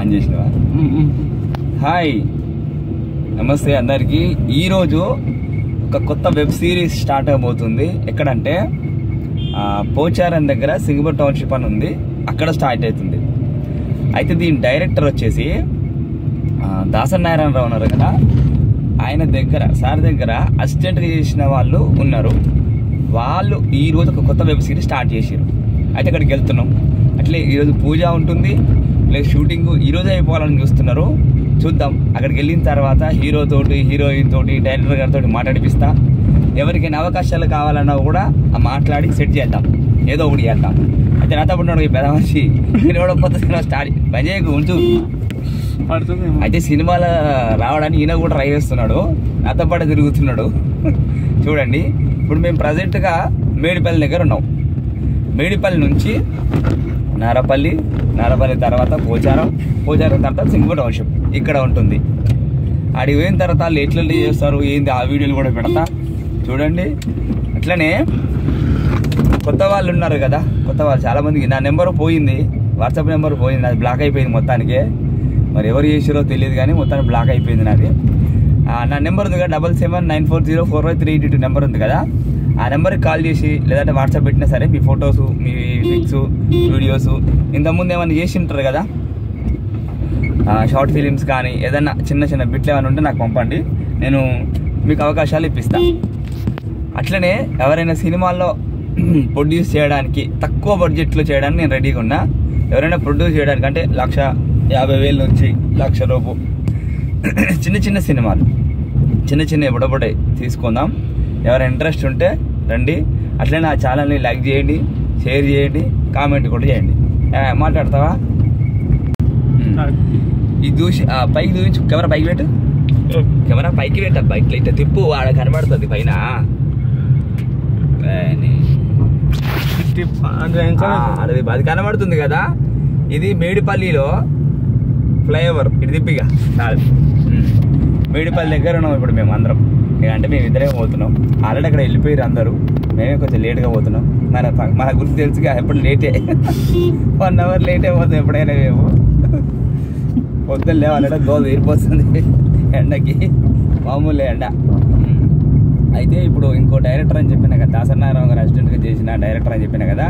On చేసినవా? Hi. నమస్తే అందరికి. ఈరోజు ఒక కొత్త వెబ్ సిరీస్ స్టార్ట్ అవబోతుంది. ఎక్కడంటే పోచారం దగ్గర సింగపూర్ టౌన్షిప్ అని ఉంది. అక్కడ స్టార్ట్ అవుతుంది. అయితే దీని డైరెక్టర్ వచ్చేసి ఆ, దాసరి నారాయణరావు ఉన్నారు కదా. ఆయన దగ్గర సార్ దగ్గర అసిస్టెంట్గా చేసిన వాళ్ళు ఉన్నారు. వాళ్ళు ఈ రోజు ఒక కొత్త వెబ్ సిరీస్ స్టార్ట్ చేసారు అయితే అక్కడికి వెళ్తున్నాం. అట్లే ఈరోజు పూజ ఉంటుంది. ప్లస్ షూటింగ్ ఈరోజే అయిపోవాలని చూస్తున్నారు. చూద్దాం. అక్కడికి వెళ్ళిన తర్వాత హీరో తోటి హీరోయిన్ తోటి డైరెక్టర్ గారితో మాట్లాడిపిస్తా. ఎవరికైనా అవకాశాలు కావాలన్నా కూడా ఆ మాట్లాడి సెట్ చేద్దాం. ఏదో ఒకటి చేద్దాం. అయితే నాతో ఉన్నాడు ఈ పెద్ద మనిషి. కొత్త సినిమా స్టార్ట్ పనిచేయకు ఉంచు. అయితే సినిమాలో రావడానికి ఈయన కూడా ట్రై చేస్తున్నాడు. నాతో పాటు తిరుగుతున్నాడు. చూడండి. ఇప్పుడు మేము ప్రజెంట్గా మేడిపల్లి దగ్గర ఉన్నాం. మేడిపల్లి నుంచి నారపల్లి నారపల్లి తర్వాత పోచారం పోచారం తర్వాత సింగపూర్ టౌన్షిప్ ఇక్కడ ఉంటుంది. అడిగి పోయిన తర్వాత వాళ్ళు ఎట్లా చేస్తారు ఏంది ఆ వీడియోలు కూడా పెడతా. చూడండి. అట్లనే కొత్త వాళ్ళు ఉన్నారు కదా కొత్త వాళ్ళు చాలామందికి నా నెంబర్ పోయింది వాట్సాప్ నెంబర్ పోయింది అది బ్లాక్ అయిపోయింది మొత్తానికి. మరి ఎవరు చేసారో తెలియదు కానీ మొత్తానికి బ్లాక్ అయిపోయింది నాది. నా నెంబర్ ఉంది కదా double seven nine four zero four five three eight two number ఉంది కదా. ఆ నెంబర్కి కాల్ చేసి లేదంటే వాట్సాప్ పెట్టినా సరే మీ ఫొటోస్ మీ పిక్స్ వీడియోస్. ఇంతకుముందు ఏమైనా చేసి ఉంటారు కదా? షార్ట్ ఫిలిమ్స్ కానీ ఏదైనా చిన్న చిన్న బిట్లు ఏమైనా ఉంటే నాకు పంపండి. నేను మీకు అవకాశాలు ఇప్పిస్తా. అట్లనే ఎవరైనా సినిమాల్లో ప్రొడ్యూస్ చేయడానికి తక్కువ బడ్జెట్లో చేయడానికి నేను రెడీగా ఉన్నా. ఎవరైనా ప్రొడ్యూస్ చేయడానికి అంటే లక్ష యాభై వేల నుంచి లక్ష రూపు చిన్న చిన్న సినిమాలు. చిన్న చిన్న ఇప్పుడప్పుడే తీసుకుందాం. ఎవరైనా ఇంట్రెస్ట్ ఉంటే రండి. అట్లనే నా ఛానల్ని లైక్ చేయండి షేర్ చేయండి కామెంట్ కూడా చేయండి. మాట్లాడతావా. ఇది చూసి పైకి చూపించు కెమెరా పైకి పెట్టు. కెమెరా పైకి పెట్ట బైక్ ఇట్లా తిప్పు ఆడ కనబడుతుంది పైన. అది కనబడుతుంది కదా? ఇది మేడిపల్లిలో ఫ్లైఓవర్ ఇటు తిప్పిగా. మేడిపల్లి దగ్గర ఉన్నాం ఇప్పుడు మేము అందరం. అంటే మేము ఇద్దరే పోతున్నాం. ఆల్రెడీ అక్కడ వెళ్ళిపోయారు అందరూ. మేమే కొంచెం లేట్గా పోతున్నాం. మన మన గురించి తెలుసుగా ఎప్పుడు లేటే. వన్ అవర్ లేట్ అయిపోతాం ఎప్పుడైనా మేము. పొద్దున్న లేవాలంటే దోద తీరిపోతుంది. ఎండకి. మామూలు ఎండ. అయితే ఇప్పుడు ఇంకో డైరెక్టర్ అని చెప్పిన కదా దాసనారాయణ గారు అసిస్టెంట్గా చేసిన డైరెక్టర్ అని చెప్పిన కదా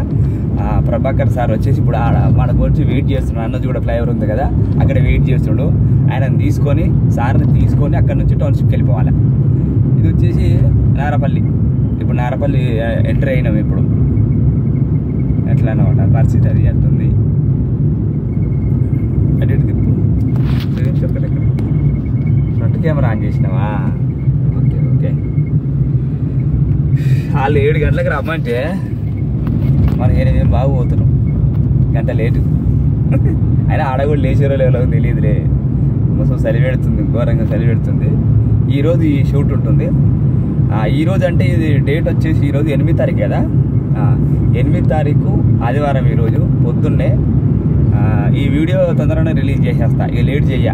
ప్రభాకర్ సార్ వచ్చేసి ఇప్పుడు ఆడ మన గురించి వెయిట్ చేస్తున్నాడు. అన్నది కూడా ఫ్లైఓవర్ ఉంది కదా అక్కడ వెయిట్ చేస్తున్నాడు. ఆయనను తీసుకొని సార్ని తీసుకొని అక్కడ నుంచి టౌన్షిప్కి వెళ్ళిపోవాలి. ఇది వచ్చేసి నారపల్లి. ఇప్పుడు నారపల్లి ఎంటర్ అయినాం ఇప్పుడు. ఎట్లా అనమాట పరిస్థితి అది ఎట్టుంది అటు ఇటు ఫ్రంట్ కెమెరా ఆన్ చేసినావా? Okay okay. వాళ్ళు ఏడు గంటలకు రమ్మంటే మనం ఎనిమిది బాగా పోతున్నాం. గంట లేటు. అయినా ఆడ కూడా లేచారో లేవో తెలియదులే. మొత్తం చలి ఘోరంగా చలి ఈరోజు ఈ షూట్ ఉంటుంది. ఈరోజు అంటే ఇది డేట్ వచ్చేసి ఈరోజు ఎనిమిది తారీఖు కదా? ఎనిమిది తారీఖు ఆదివారం ఈరోజు పొద్దున్నే. ఈ వీడియో తొందరగానే రిలీజ్ చేసేస్తా. ఇక లేట్ చేయ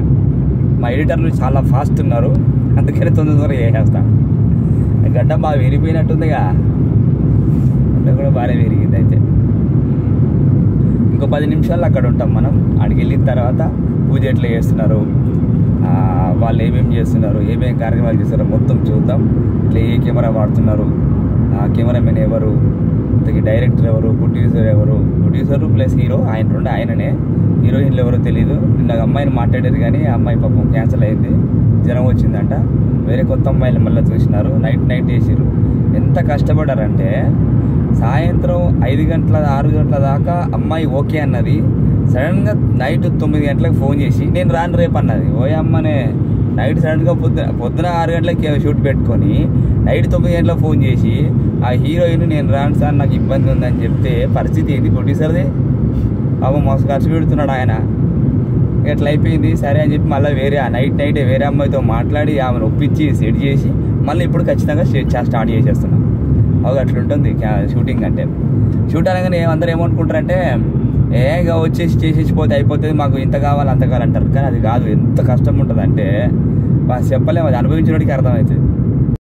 మా ఎడిటర్లు చాలా ఫాస్ట్ ఉన్నారు. అందుకని తొందర తొందరగా చేసేస్తా. గడ్డ బాగా విరిగిపోయినట్టుందిగా గడ్డ కూడా బాగా విరిగింది అయితే. ఇంకో పది నిమిషాలు అక్కడ ఉంటాం మనం. అక్కడికి వెళ్ళిన తర్వాత పూజ ఎట్లా చేస్తున్నారు? వాళ్ళు ఏమేమి చేస్తున్నారు ఏమేమి కార్యక్రమాలు చేస్తారో మొత్తం చూద్దాం. ఇట్లా ఏ కెమెరా వాడుతున్నారు ఆ కెమెరామెన్ ఎవరు ఇంతకీ డైరెక్టర్ ఎవరు ప్రొడ్యూసర్ ఎవరు ప్రొడ్యూసర్ ప్లస్ హీరో ఆయన రెండు ఆయననే. హీరోయిన్లు ఎవరో తెలియదు నిన్న అమ్మాయిని మాట్లాడారు కానీ ఆ అమ్మాయి పాపం క్యాన్సిల్ అయింది. జ్వరం వచ్చిందంట. వేరే కొత్త అమ్మాయిలు మళ్ళీ చూసినారు. నైట్ నైట్ వేసారు ఎంత కష్టపడారంటే సాయంత్రం ఐదు గంటల ఆరు గంటల దాకా అమ్మాయి ఓకే అన్నది. సడన్గా నైట్ తొమ్మిది గంటలకు ఫోన్ చేసి నేను రాను రేపు అన్నది. ఓయమ్మనే నైట్ సడన్గా పొద్దున పొద్దున ఆరు గంటలకి షూట్ పెట్టుకొని నైట్ తొమ్మిది గంటలకు ఫోన్ చేసి ఆ హీరోయిన్ నేను రాను సార్ నాకు ఇబ్బంది ఉందని చెప్తే పరిస్థితి ఏంది ప్రొడ్యూసర్ది? బాబు మస్తు ఖర్చు పెడుతున్నాడు ఆయన. ఇట్లా అయిపోయింది? సరే అని చెప్పి మళ్ళీ వేరే ఆ నైట్ నైటే వేరే అమ్మాయితో మాట్లాడి ఆమెను ఒప్పించి సెట్ చేసి మళ్ళీ ఇప్పుడు ఖచ్చితంగా స్టార్ట్ చేసేస్తున్నాం. అవి అట్లుంటుంది షూటింగ్ అంటే. షూట్ అనగానే అందరూ ఏమనుకుంటారంటే ఏ ఇక వచ్చేసి చేసేసి పోతే అయిపోతుంది మాకు ఇంత కావాలి అంత కావాలి అంటారు. కానీ అది కాదు ఎంత కష్టం ఉంటుంది అంటే చెప్పలేము అది అనుభవించడానికి అర్థమవుతుంది.